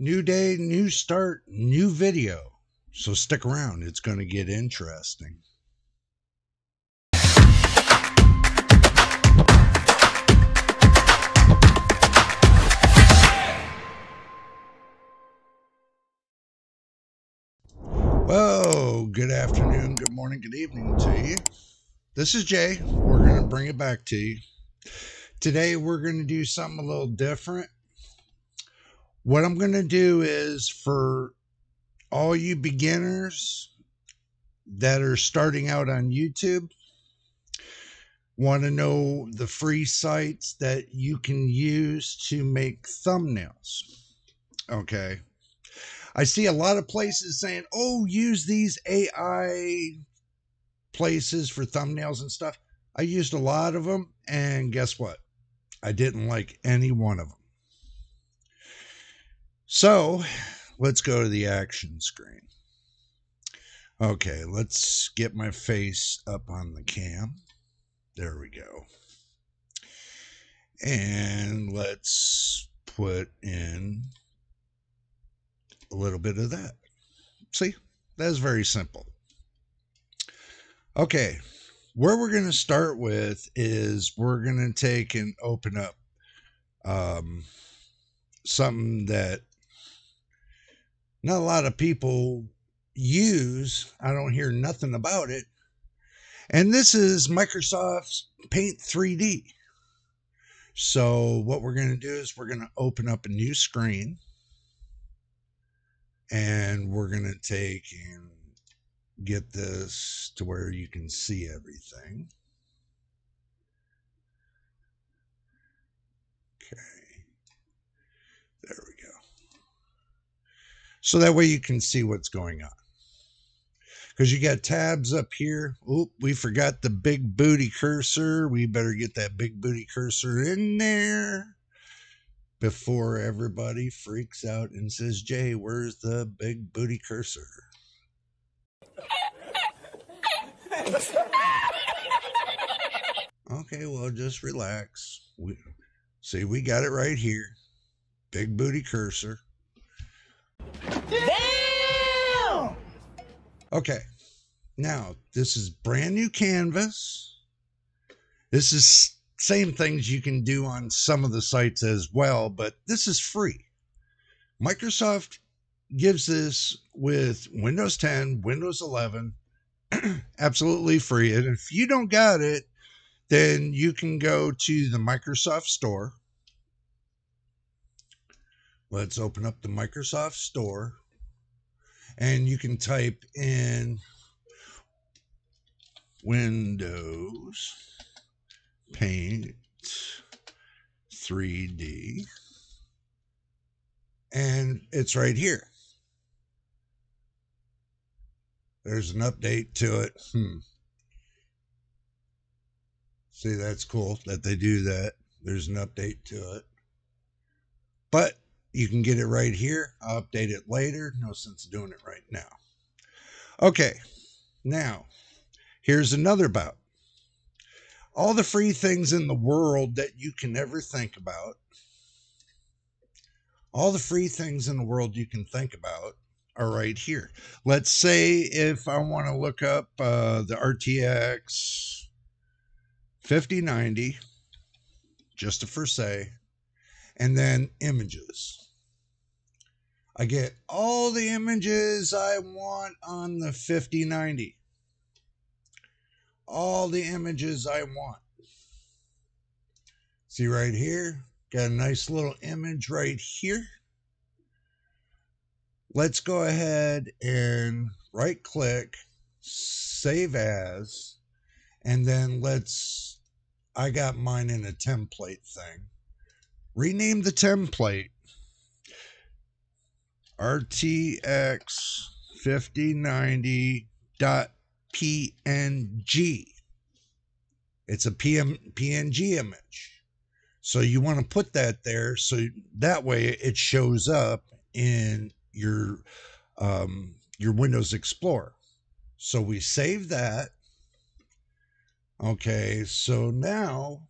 New day, new start, new video. So stick around, it's going to get interesting. Whoa, good afternoon, good morning, good evening to you. This is Jay. We're going to bring it back to you. Today, we're going to do something a little different. What I'm going to do is for all you beginners that are starting out on YouTube, want to know the free sites that you can use to make thumbnails. Okay. I see a lot of places saying, oh, use these AI places for thumbnails and stuff. I used a lot of them, and guess what? I didn't like any one of them. So let's go to the action screen. Okay, let's get my face up on the cam. There we go. And let's put in a little bit of that. See, that's very simple. Okay, where we're going to start with is we're going to take and open up um, something that not a lot of people use. I don't hear nothing about it. And this is Microsoft's Paint 3D. So, what we're going to do is we're going to open up a new screen and we're going to take and get this to where you can see everything. Okay. There we. So that way you can see what's going on. Because you got tabs up here. Oh, we forgot the big booty cursor. We better get that big booty cursor in there before everybody freaks out and says, Jay, where's the big booty cursor? okay, well, just relax. We, see, we got it right here. Big booty cursor. Damn! Okay, now this is brand new canvas. This is same things you can do on some of the sites as well, but this is free. Microsoft gives this with Windows 10, Windows 11, absolutely free. And if you don't got it, then you can go to the Microsoft Store. Let's open up the Microsoft Store and you can type in Windows Paint 3D. And it's right here. There's an update to it. Hmm. See, that's cool that they do that. There's an update to it. But you can get it right here. I'll update it later. No sense doing it right now. Okay, now here's another bout. All the free things in the world that you can ever think about, all the free things in the world you can think about are right here. Let's say if I want to look up uh, the RTX 5090, just to for say, and then images. I get all the images I want on the 5090. All the images I want. See right here? Got a nice little image right here let's go ahead and right click, save as, and then let's, I got mine in a template thing. Rename the template RTX 5090.png. It's a PM, PNG image. So you want to put that there so that way it shows up in your um, your Windows Explorer. So we save that. Okay, so now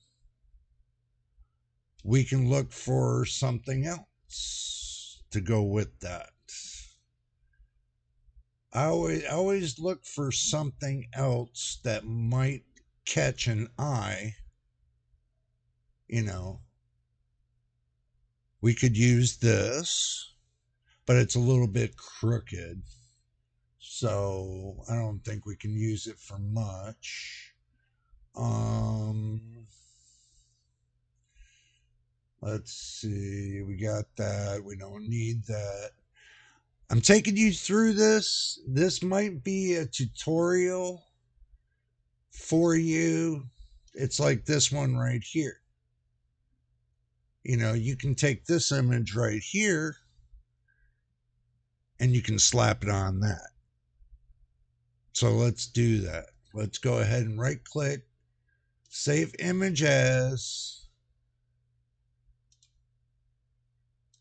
we can look for something else to go with that. I always, I always look for something else that might catch an eye. You know, we could use this, but it's a little bit crooked. So I don't think we can use it for much. Um, let's see. We got that. We don't need that. I'm taking you through this. This might be a tutorial for you. It's like this one right here. You know, you can take this image right here and you can slap it on that. So let's do that. Let's go ahead and right click, save image as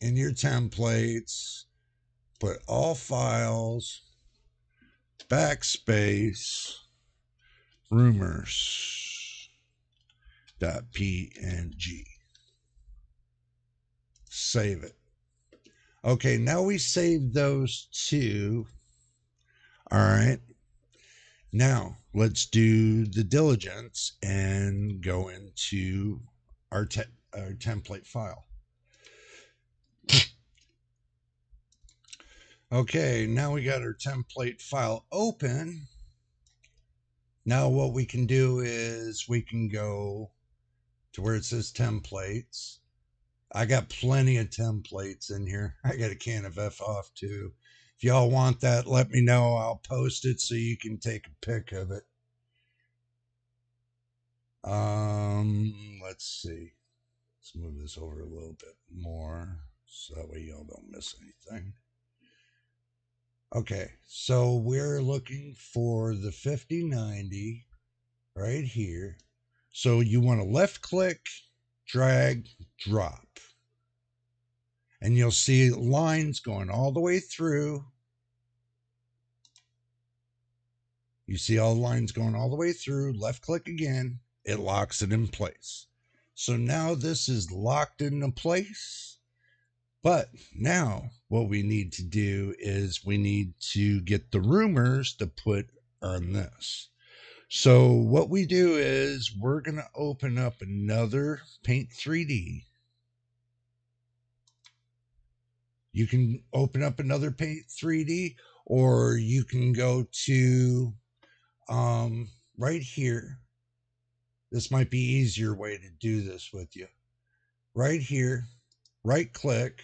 in your templates, put all files, backspace, rumors dot png. Save it. Okay, now we save those two. All right. Now let's do the diligence and go into our, te- our template file. Okay, now we got our template file open. Now what we can do is we can go to where it says templates. I got plenty of templates in here. I got a can of F off too. If y'all want that, let me know. I'll post it so you can take a pic of it. Um, let's see. Let's move this over a little bit more so that way y'all don't miss anything. Okay, so we're looking for the 5090 right here. So you want to left click, drag, drop. And you'll see lines going all the way through. You see all the lines going all the way through. Left click again, it locks it in place. So now this is locked into place. But now what we need to do is we need to get the rumors to put on this. So what we do is we're going to open up another Paint 3D. You can open up another Paint 3D or you can go to um, right here. This might be easier way to do this with you. Right here, right click,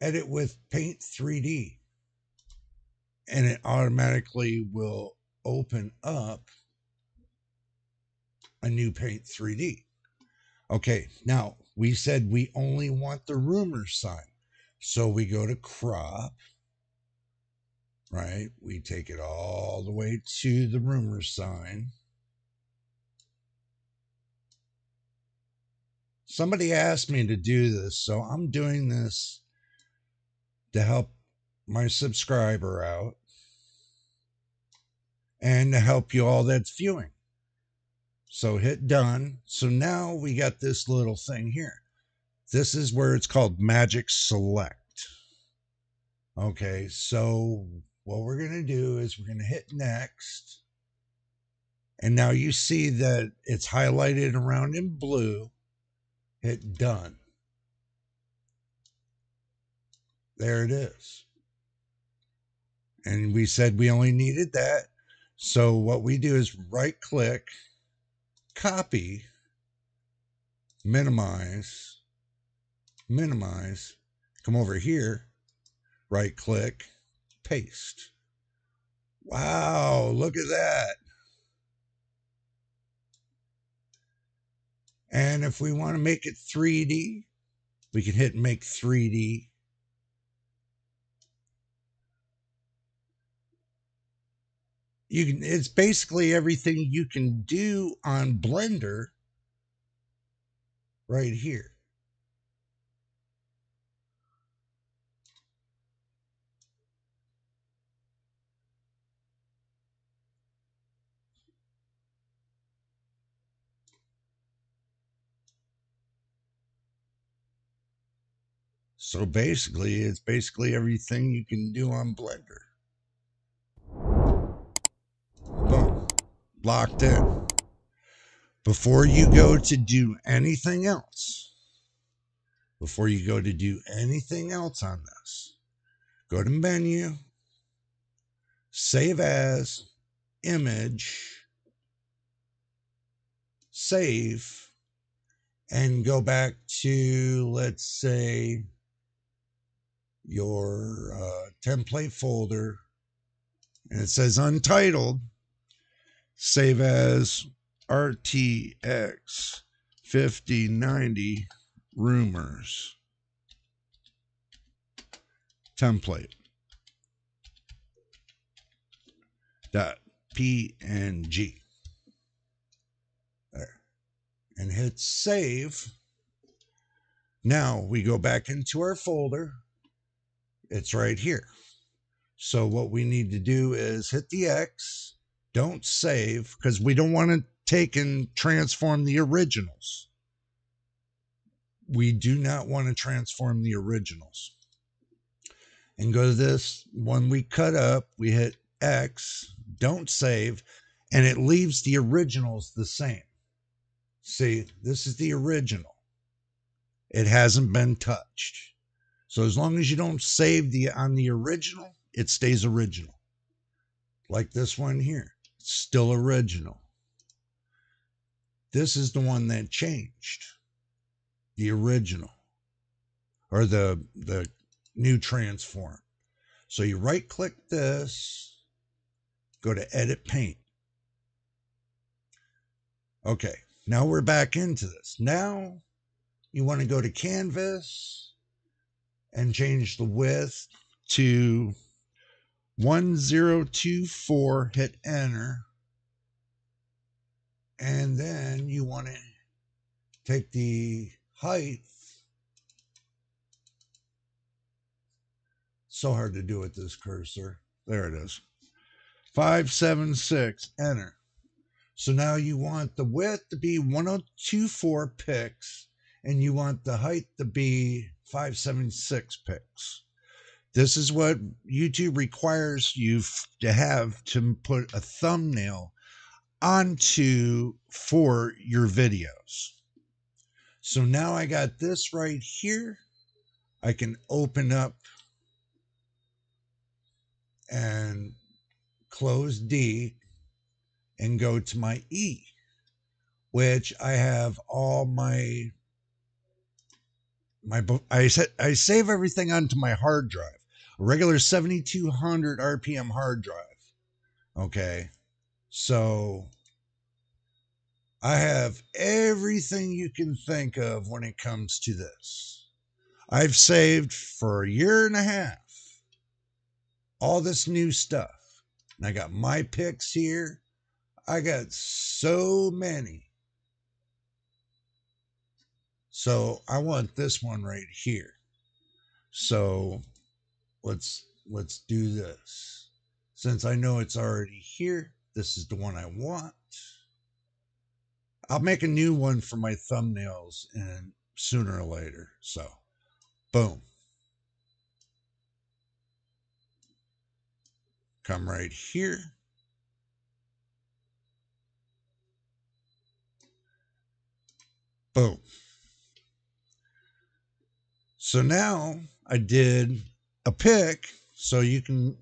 edit with Paint 3D, and it automatically will open up a new Paint 3D. Okay, now we said we only want the rumor sign. So we go to crop, right? We take it all the way to the rumor sign. Somebody asked me to do this, so I'm doing this to help my subscriber out and to help you all that's viewing. So hit done. So now we got this little thing here. This is where it's called Magic Select. Okay, so what we're going to do is we're going to hit next. And now you see that it's highlighted around in blue. Hit done. There it is. And we said we only needed that. So what we do is right click, copy, minimize, minimize, come over here, right click, paste. Wow, look at that. And if we want to make it 3D, we can hit make 3D you can it's basically everything you can do on blender right here So basically, it's basically everything you can do on Blender. Boom. Locked in. Before you go to do anything else, before you go to do anything else on this, go to menu, save as, image, save, and go back to, let's say, your uh, template folder, and it says untitled, save as RTX 5090 rumors. Template. Dot png there. And hit save. Now we go back into our folder. It's right here. So what we need to do is hit the x don't save because we don't want to take and transform the originals. We do not want to transform the originals. And go to this one we cut up we hit x don't save and it leaves the originals the same. See this is the original. It hasn't been touched. So as long as you don't save the on the original it stays original. Like this one here still original this is the one that changed the original or the the new transform. So you right click this, go to edit paint. Okay, now we're back into this. Now you want to go to canvas and change the width to 1024, hit enter. And then you want to take the height. So hard to do with this cursor. There it is. 576, enter. So now you want the width to be 1024 pix and you want the height to be 576 pix. This is what YouTube requires you to have to put a thumbnail onto for your videos. So now I got this right here. I can open up and close D and go to my E, which I have all my my I I save everything onto my hard drive, a regular 7200 RPM hard drive. Okay. So I have everything you can think of when it comes to this. I've saved for a year and a half all this new stuff. And I got my pics here. I got so many. So I want this one right here. So let's let's do this. Since I know it's already here, this is the one I want. I'll make a new one for my thumbnails and sooner or later. So, boom. Come right here. Boom. So now I did a pick so you can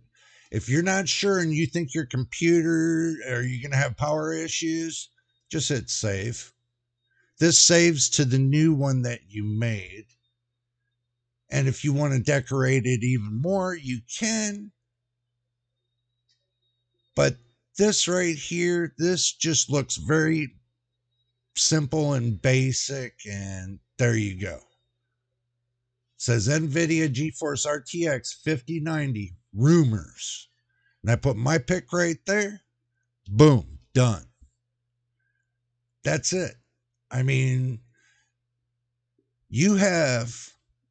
if you're not sure and you think your computer or you're going to have power issues, just hit save. This saves to the new one that you made. And if you want to decorate it even more, you can. But this right here, this just looks very simple and basic. And there you go. Says NVIDIA GeForce RTX 5090 rumors. And I put my pic right there. Boom, done. That's it. I mean, you have,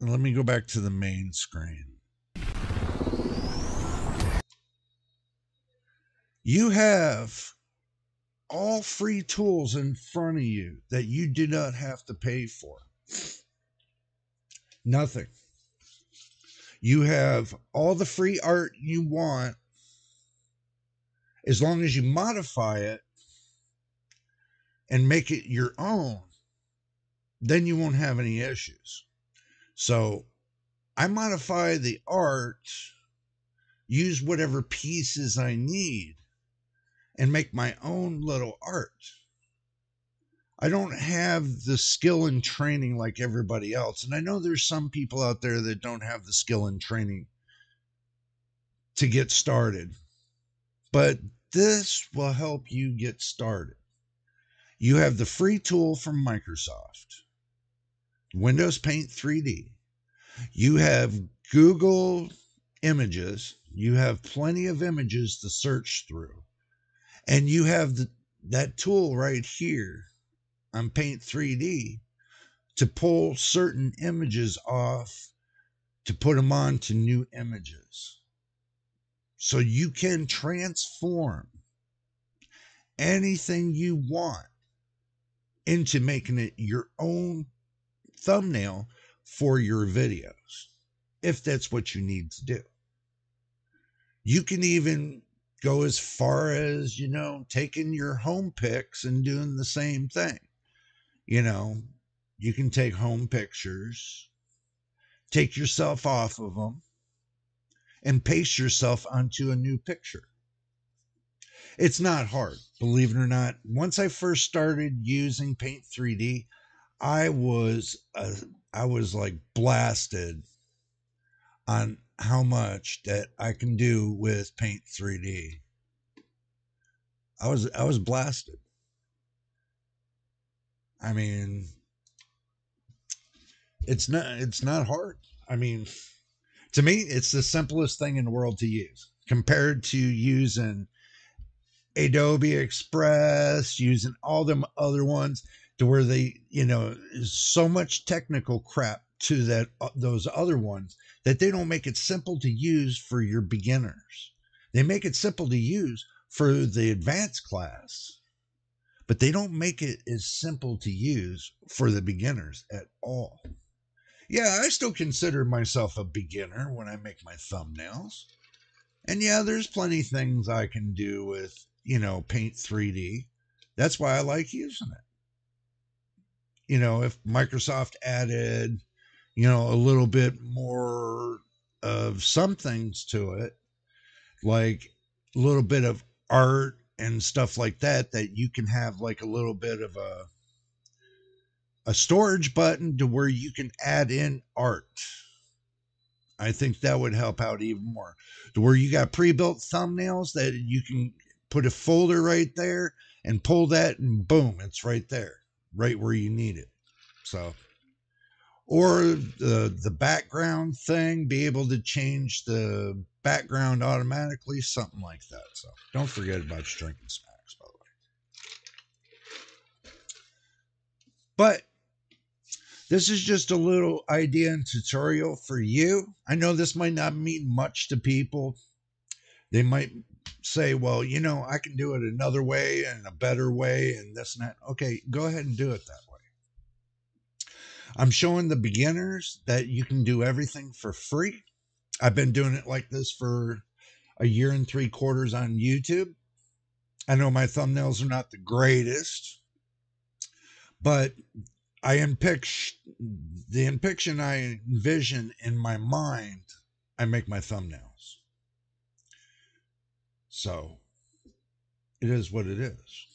let me go back to the main screen. You have all free tools in front of you that you do not have to pay for. Nothing. You have all the free art you want as long as you modify it and make it your own, then you won't have any issues. So I modify the art, use whatever pieces I need, and make my own little art. I don't have the skill and training like everybody else. And I know there's some people out there that don't have the skill and training to get started. But this will help you get started. You have the free tool from Microsoft, Windows Paint 3D. You have Google Images. You have plenty of images to search through. And you have the, that tool right here on Paint 3D to pull certain images off to put them onto new images. So you can transform anything you want into making it your own thumbnail for your videos, if that's what you need to do. You can even go as far as, you know, taking your home pics and doing the same thing you know, you can take home pictures, take yourself off of them, and paste yourself onto a new picture. It's not hard, believe it or not. Once I first started using Paint 3D, I was uh, I was like blasted on how much that I can do with Paint 3D. I was I was blasted. I mean, it's not it's not hard. I mean, to me, it's the simplest thing in the world to use compared to using Adobe Express, using all them other ones to where they, you know, is so much technical crap to that uh, those other ones that they don't make it simple to use for your beginners. They make it simple to use for the advanced class but they don't make it as simple to use for the beginners at all. Yeah, I still consider myself a beginner when I make my thumbnails. And yeah, there's plenty things I can do with, you know, Paint 3D. That's why I like using it. You know, if Microsoft added, you know, a little bit more of some things to it, like a little bit of art and stuff like that that you can have like a little bit of a a storage button to where you can add in art. I think that would help out even more. To where you got pre-built thumbnails that you can put a folder right there and pull that and boom, it's right there, right where you need it. So or the the background thing, be able to change the background automatically, something like that. So don't forget about your drinking smacks, by the way. But this is just a little idea and tutorial for you. I know this might not mean much to people. They might say, well, you know, I can do it another way and a better way and this and that. Okay, go ahead and do it that way. I'm showing the beginners that you can do everything for free. I've been doing it like this for a year and three quarters on YouTube. I know my thumbnails are not the greatest, but I unpick the impiction I envision in my mind, I make my thumbnails. So it is what it is.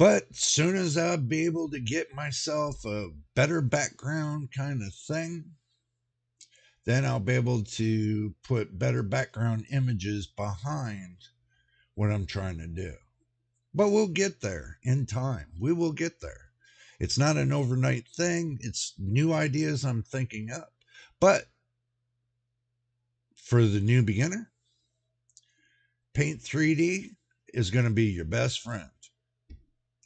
But soon as I'll be able to get myself a better background kind of thing, then I'll be able to put better background images behind what I'm trying to do. But we'll get there in time. We will get there. It's not an overnight thing, it's new ideas I'm thinking up. But for the new beginner, Paint 3D is going to be your best friend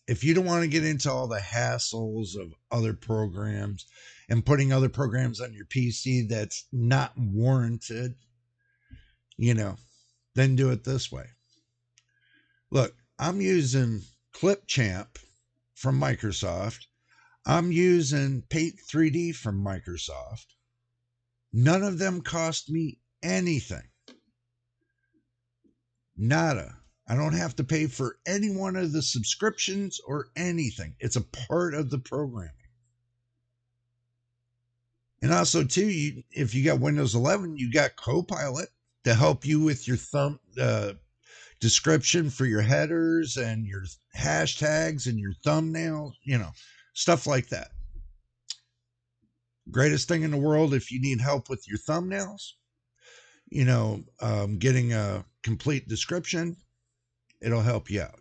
if you don't want to get into all the hassles of other programs and putting other programs on your PC that's not warranted, you know, then do it this way. Look, I'm using Clipchamp from Microsoft. I'm using Paint 3D from Microsoft. None of them cost me anything. Nada. I don't have to pay for any one of the subscriptions or anything. It's a part of the programming. And also, too, you, if you got Windows 11, you got Copilot to help you with your thumb uh, description for your headers and your hashtags and your thumbnails, you know, stuff like that. Greatest thing in the world if you need help with your thumbnails, you know, um, getting a complete description, it'll help you out.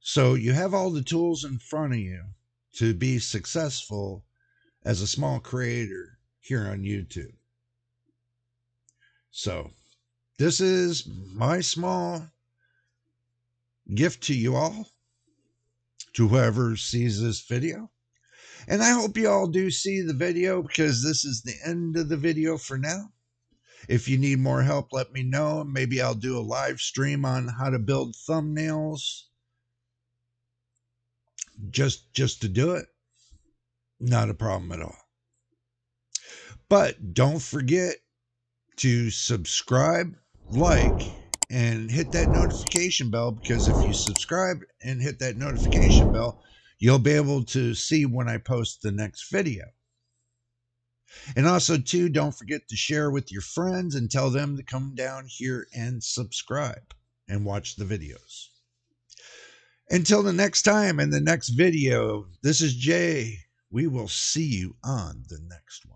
So you have all the tools in front of you to be successful as a small creator here on YouTube. So, this is my small gift to you all, to whoever sees this video. And I hope you all do see the video because this is the end of the video for now. If you need more help, let me know. Maybe I'll do a live stream on how to build thumbnails just just to do it. Not a problem at all. But don't forget to subscribe, like, and hit that notification bell because if you subscribe and hit that notification bell, you'll be able to see when I post the next video. And also, too, don't forget to share with your friends and tell them to come down here and subscribe and watch the videos. Until the next time in the next video, this is Jay. We will see you on the next one.